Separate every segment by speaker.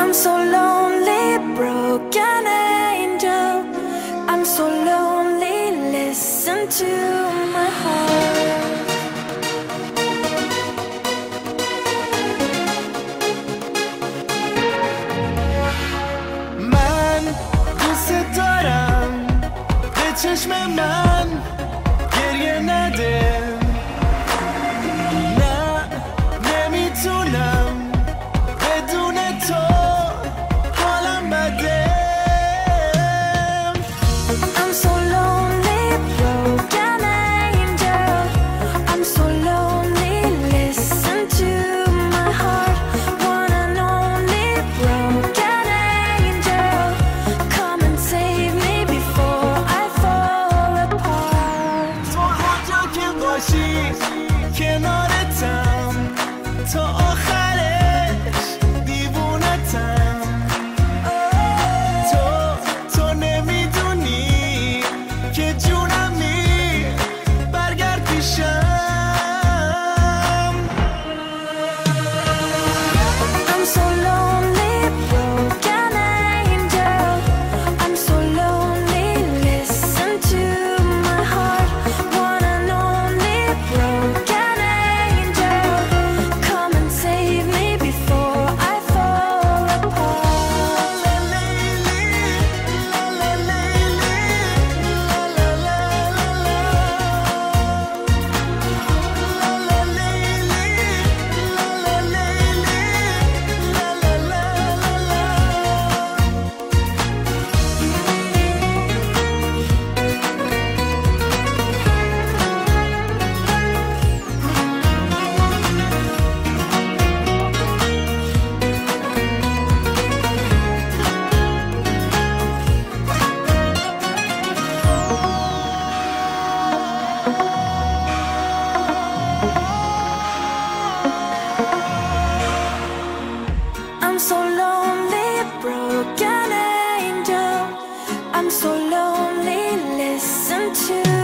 Speaker 1: I'm so lonely, broken angel. I'm so lonely, listen to my heart.
Speaker 2: من دوست دارم به چشم من گریه نده باشی کنارتم. تا آخرش دیوونتم. تو تو نمی‌دونی که جونمی برگرد پیشم
Speaker 1: to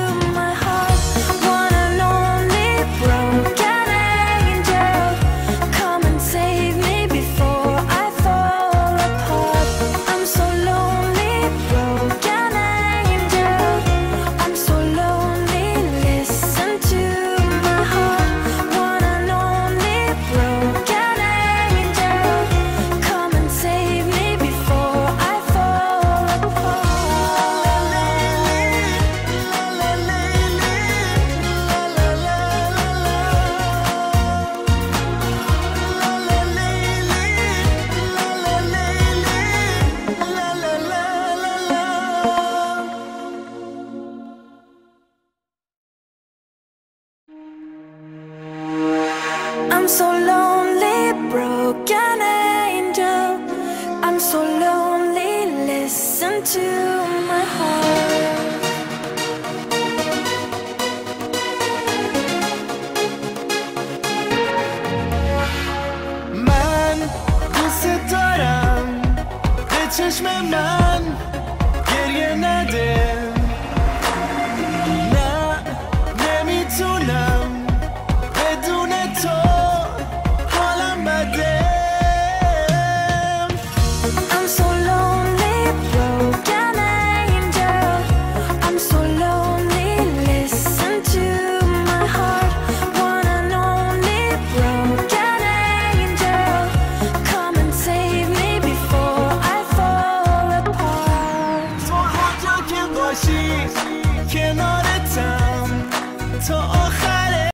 Speaker 1: I'm so lonely, broken angel. I'm so lonely, listen to my heart.
Speaker 2: من دوست دارم به چشم من گریه نده نه نمی‌تونم